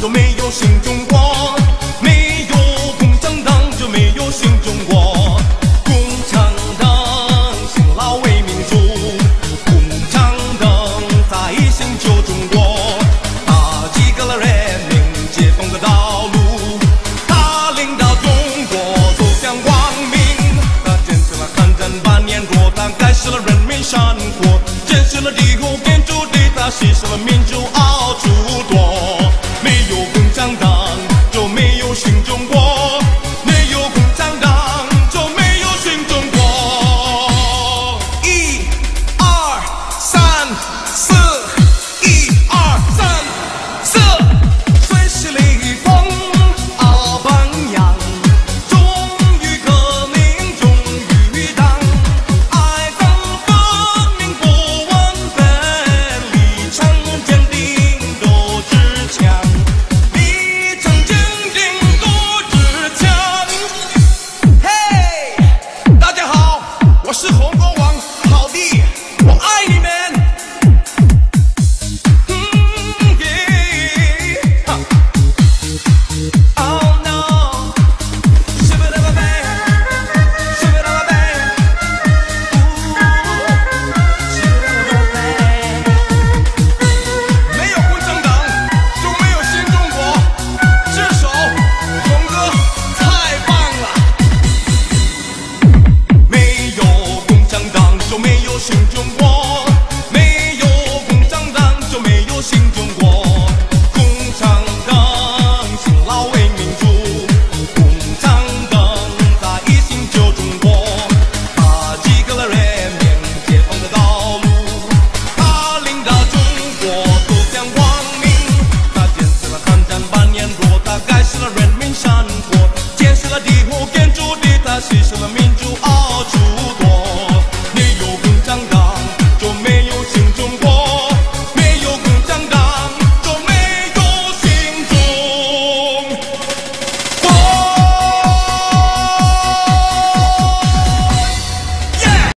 就没有新中国没有共产党就没有新中国共产党辛劳为民族共产党他一心救中国他指给了人民解放的道路他领导中国。走向光明他坚持了抗战八年多他改善了人民生活建设了敌后根据地他实行了民主安 pushing